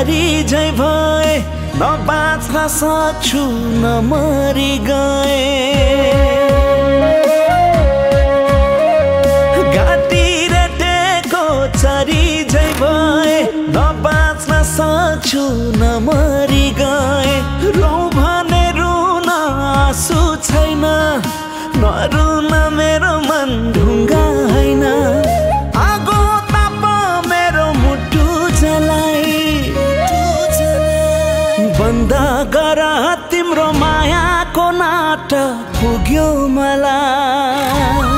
चरी झै भए न बाँच्न सक्छु न मरि गए। न मरि गए। भने रुन छैन मेरो मन ढुङ्गा होइन। बन्द गर तिम्रो मायाको नाटक पुग्यो मलाई।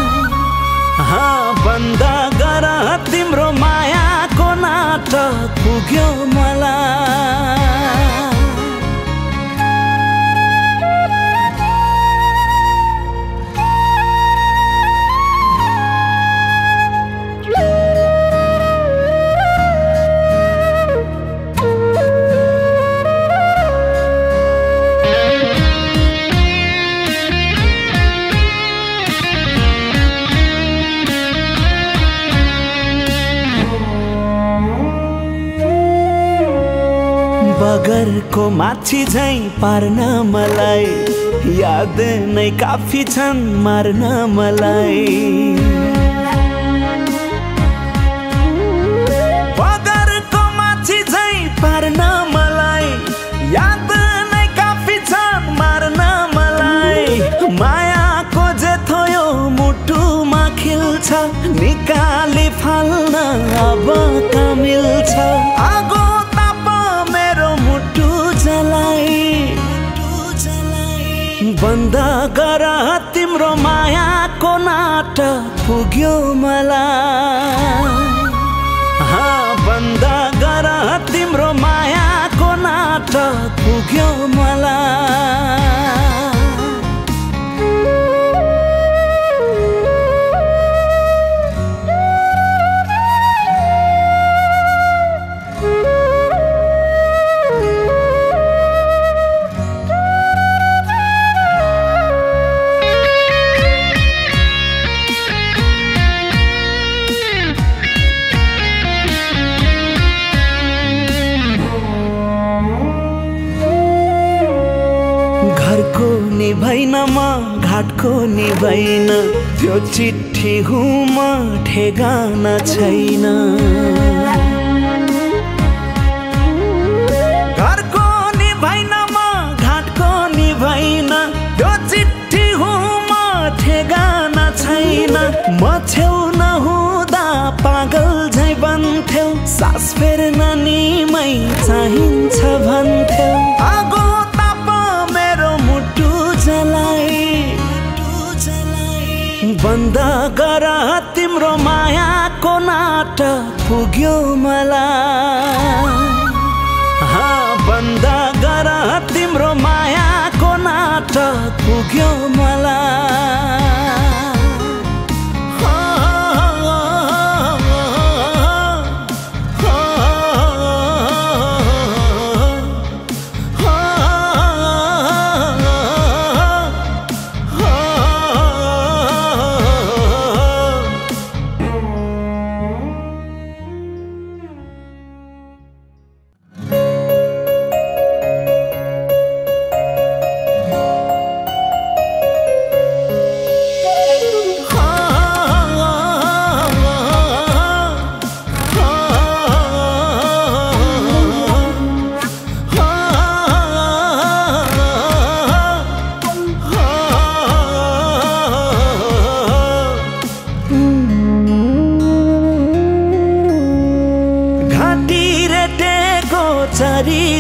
बन्द गर तिम्रो मायाको नाटक पुग्यो मलाई। बगरको माछी झै पार्न मलाई। याद नै काफी छन् मार्न मलाई। निकाली फाल्न अब का मिल्छ। आगो बन्द गर तिम्रो मायाको नाटक पुग्यो मलाई। बन्द गर तिम्रो मायाको नाटक पुग्यो मलाई। म घाटको निभैन त्यो चिठी हुम ठेगाना छैन। घरको निभैन म घाटको निभैन त्यो चिठी हुम ठेगाना छैन। म छेउ नहुँदा पागल झै बन्थ्यौ। सास फेर्न निमै चाहिन्छ पुग्यो मलाई। बन्द गर तिम्रो मायाको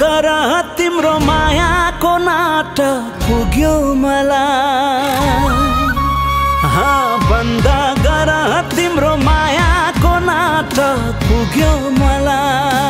गर तिम्रो मायाको नाटक पुग्यो मलाई। बन्द गर तिम्रो मायाको पुग्यो पुग्यो मलाई।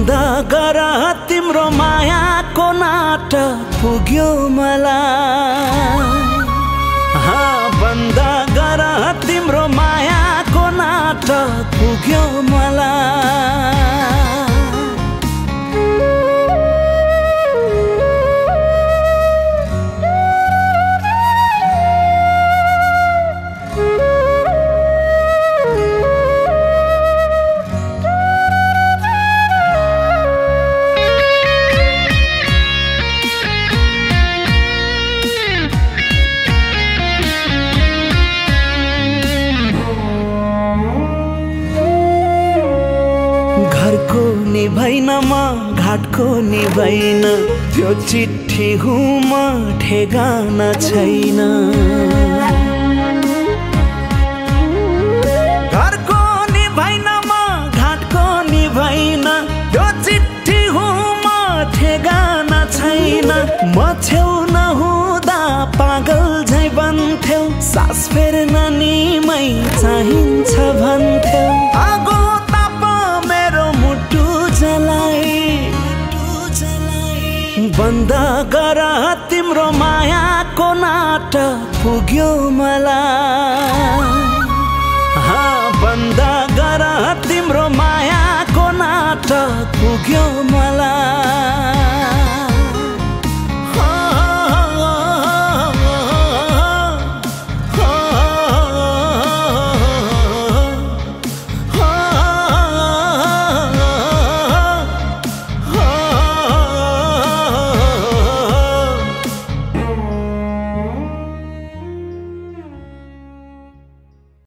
बन्द गर तिम्रो मायाको नाटक पुग्यो मलाई बन्द गर तिम्रो मायाको नाटक पुग्यो मलाई निभैन म घाटको निभैन। त्यो चिठी हुँ म ठेगाना छैन। घरको निभैन म घाटको निभैन। त्यो चिठी हुँ म ठेगाना छैन। म छेउ नहुँदा पागल झै बन्थ्यौ। सास फेर्न निमै चाहिन्छ भन्थ्यौ। पुग्यो मलाई।